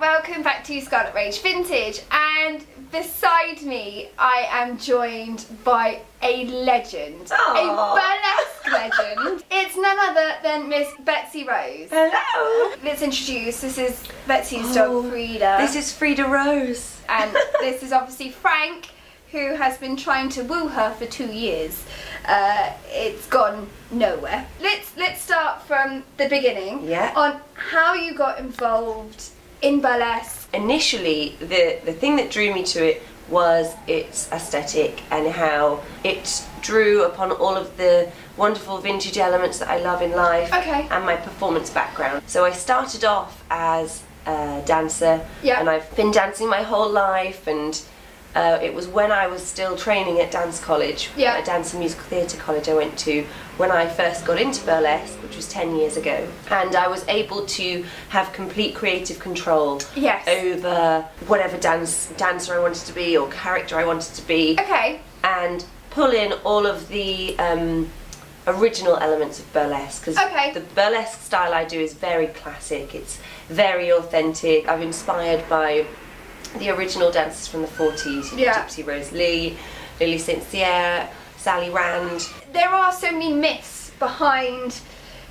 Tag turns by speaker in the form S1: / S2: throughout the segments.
S1: welcome back to Scarlet Rage Vintage and beside me I am joined by a legend,
S2: Aww.
S1: a burlesque legend. It's none other than Miss Betsy Rose.
S2: Hello.
S1: Let's introduce, this is Betsy's
S2: Oh,
S1: dog Frida
S2: This is Frida Rose.
S1: and this is obviously Frank who has been trying to woo her for two years. Uh, it's gone nowhere. Let's let's start from the beginning
S2: Yeah.
S1: on how you got involved in burlesque.
S2: Initially, the, the thing that drew me to it was its aesthetic and how it drew upon all of the wonderful vintage elements that I love in life
S1: Okay.
S2: and my performance background. So I started off as a dancer
S1: Yeah.
S2: and I've been dancing my whole life and uh, it was when I was still training at dance college,
S1: Yeah.
S2: a dance and musical theatre college I went to, when I first got into burlesque, which was 10 years ago. And I was able to have complete creative control
S1: Yes.
S2: over whatever dance dancer I wanted to be or character I wanted to be
S1: Okay.
S2: and pull in all of the um, original elements of burlesque because
S1: Okay.
S2: the burlesque style I do is very classic. It's very authentic. I'm inspired by the original dancers from the 40s. you know,
S1: Yeah.
S2: Gypsy Rose Lee, Lili. Cyr, Sally Rand.
S1: There are so many myths behind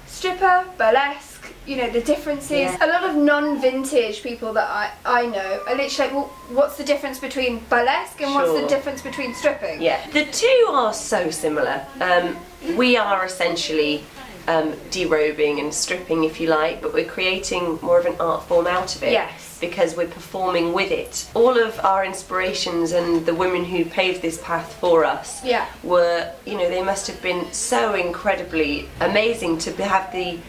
S1: stripper, burlesque, you know, the differences.
S2: Yeah.
S1: A lot of non-vintage people that I, I know are literally like, well, what's the difference between burlesque and what's the difference between stripping?
S2: Yeah, the two are so similar. Um, we are essentially um, derobing and stripping, if you like, but we're creating more of an art form out of it.
S1: Yes.
S2: Because we're performing with it. All of our inspirations and the women who paved this path for us
S1: Yeah.
S2: were, you know, they must have been so incredibly amazing to have the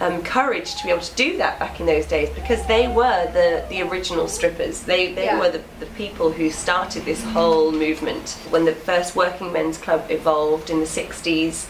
S2: um, courage to be able to do that back in those days because they were the, the original strippers. They, they
S1: Yeah.
S2: were the, the people who started this whole movement. When the first working men's club evolved in the 60s,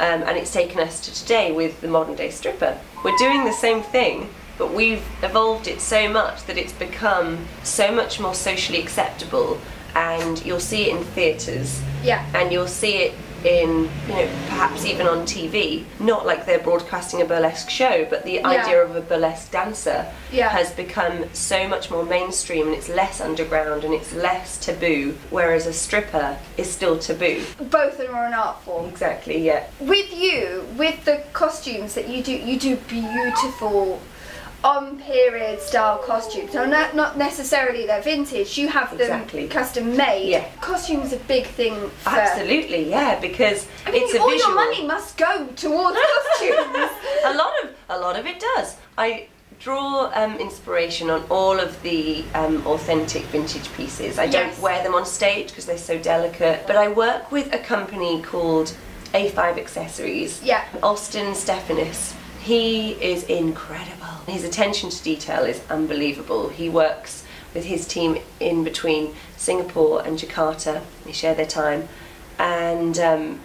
S2: um, and it's taken us to today with the modern day stripper. We're doing the same thing, but we've evolved it so much that it's become so much more socially acceptable, and you'll see it in theatres
S1: Yeah.
S2: and you'll see it in you know perhaps even on TV not like they're broadcasting a burlesque show but the idea of a burlesque dancer
S1: Yeah.
S2: has become so much more mainstream and it's less underground and it's less taboo whereas a stripper is still taboo
S1: Both of them are an art form.
S2: exactly yeah
S1: With you, with the costumes that you do, you do beautiful on period style costumes. Now, not, not necessarily they're vintage, you have them
S2: Exactly.
S1: custom made.
S2: Yeah.
S1: Costume's a big thing for.
S2: absolutely yeah because
S1: I mean,
S2: it's a
S1: all
S2: visual
S1: your money must go towards costumes.
S2: a lot of a lot of it does. I draw um, inspiration on all of the um, authentic vintage pieces. I don't wear them on stage because they're so delicate, but I work with a company called A5 Accessories.
S1: Yeah.
S2: Austin Stephanus. He is incredible. His attention to detail is unbelievable. He works with his team in between Singapore and Jakarta. They share their time, and um,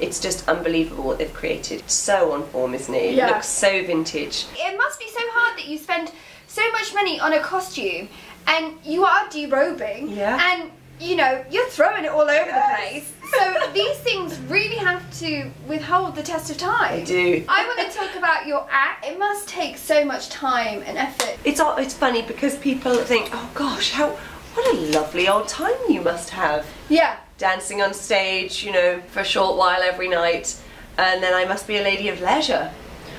S2: it's just unbelievable what they've created. So on form, isn't it? It
S1: Yeah.
S2: looks so vintage.
S1: it must be so hard that you spend so much money on a costume and you are derobing
S2: Yeah.
S1: and you know you're throwing it all over the place so these things really have to withhold the test of time
S2: I do.
S1: i want to talk about your act it must take so much time and effort
S2: It's it's funny because people think, oh gosh, how what a lovely old time you must have
S1: yeah
S2: dancing on stage, you know, for a short while every night, and then I must be a lady of leisure.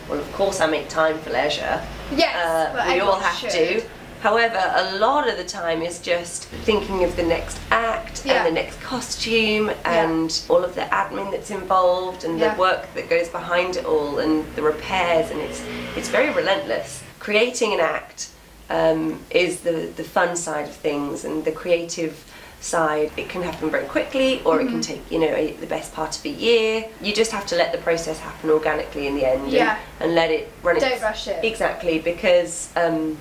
S2: Well, of course, I make time for leisure.
S1: Yes,
S2: Uh, we all have
S1: should.
S2: to. However, a lot of the time is just thinking of the next act
S1: Yeah.
S2: and the next costume and all of the admin that's involved and
S1: Yeah.
S2: the work that goes behind it all and the repairs and it's it's very relentless. Creating an act um, is the the fun side of things and the creative side. It can happen very quickly or it
S1: Mm-hmm.
S2: can take you know a, the best part of a year. You just have to let the process happen organically in the end and- and, let it run.
S1: Don't
S2: its,
S1: rush it.
S2: Exactly because. Um,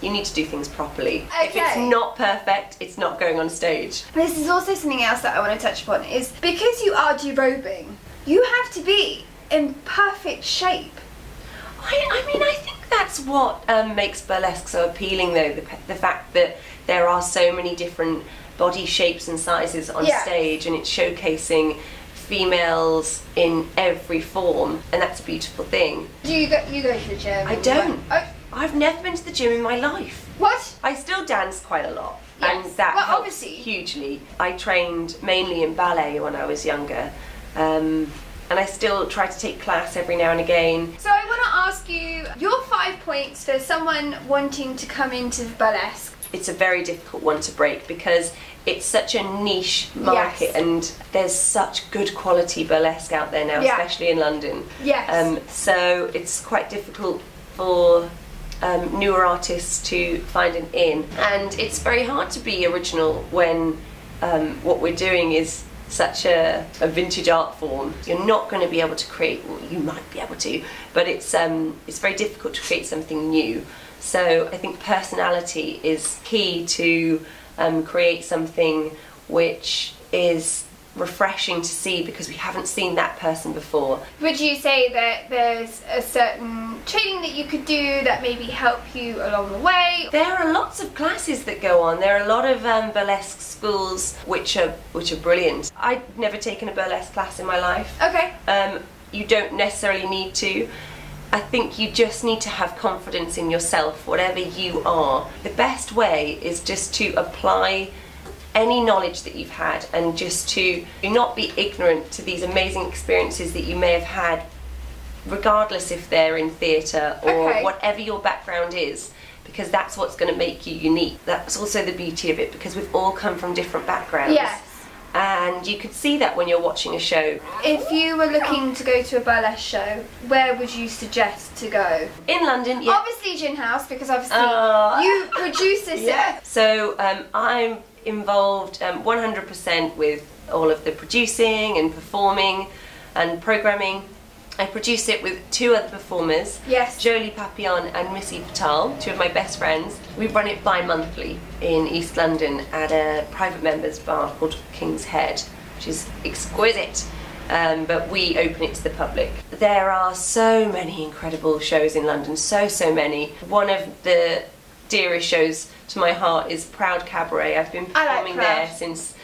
S2: you need to do things properly. If it's not perfect, it's not going on stage.
S1: this is also something else that i want to touch upon is because you are derobing you have to be in perfect shape
S2: I, I mean, I think that's what um, makes burlesque so appealing, though the, the fact that there are so many different body shapes and sizes on
S1: Yeah.
S2: stage, and it's showcasing females in every form, and that's a beautiful thing.
S1: do you go you go to the gym
S2: I don't.
S1: oh,
S2: I've never been to the gym in my life.
S1: What?
S2: I still dance quite a lot,
S1: Yes.
S2: and that
S1: Well, obviously.
S2: hugely. I trained mainly in ballet when I was younger, um, and I still try to take class every now and again.
S1: So I want to ask you your five points for someone wanting to come into burlesque.
S2: It's a very difficult one to break because it's such a niche market,
S1: Yes.
S2: and there's such good quality burlesque out there now,
S1: Yeah.
S2: especially in London.
S1: Yes.
S2: Um, so it's quite difficult for um, newer artists to find an in, and it's very hard to be original when um, what we're doing is such a, a vintage art form. You're not going to be able to create. Well, you might be able to, but it's um, it's very difficult to create something new. So I think personality is key to um, create something which is refreshing to see because we haven't seen that person before.
S1: Would you say that there's a certain training that you could do that maybe help you along the way?
S2: There are lots of classes that go on. There are a lot of um, burlesque schools which are which are brilliant. I've never taken a burlesque class in my life.
S1: Okay.
S2: Um, you don't necessarily need to. I think you just need to have confidence in yourself, whatever you are. The best way is just to apply any knowledge that you've had and just to not be ignorant to these amazing experiences that you may have had, regardless if they're in theatre or
S1: Okay.
S2: whatever your background is. Because that's what's going to make you unique. That's also the beauty of it because we've all come from different backgrounds.
S1: Yes.
S2: And you could see that when you're watching a show.
S1: If you were looking to go to a burlesque show, where would you suggest to go?
S2: In London, yeah.
S1: Obviously Gin House, because obviously
S2: Oh.
S1: you produce this.
S2: Yeah. So um, I'm involved um, 100% with all of the producing and performing and programming. I produce it with two other performers,
S1: Yes.
S2: Jolie Papillon and Missy Fatale, two of my best friends. We run it bi-monthly in East London at a private members bar called King's Head, which is exquisite. Um, but we open it to the public. There are so many incredible shows in London, so so many. One of the dearest shows to my heart is Proud Cabaret. I've been
S1: I like
S2: performing there since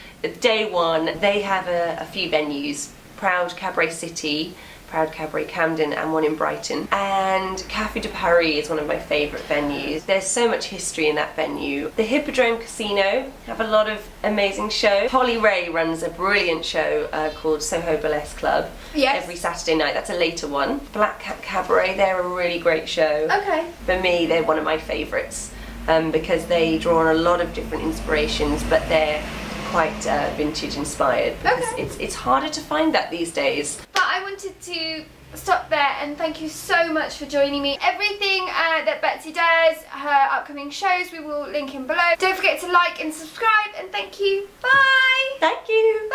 S2: day one. They have a, a few venues Proud Cabaret City, Proud Cabaret Camden, and one in Brighton. And Café de Paris is one of my favourite venues. There's so much history in that venue. The Hippodrome Casino have a lot of amazing shows. Holly Ray runs a brilliant show uh, called Soho Burlesque Club
S1: Yes.
S2: every Saturday night. That's a later one. Black Cat Cabaret, they're a really great show
S1: Okay.
S2: for me, they're one of my favourites um, because they draw on a lot of different inspirations, but they're quite uh, vintage inspired. Because
S1: Okay.
S2: it's it's harder to find that these days.
S1: But I wanted to stop there and thank you so much for joining me. Everything uh, that Betsy does, her upcoming shows, we will link in below. Don't forget to like and subscribe and thank you. Bye!
S2: Thank you.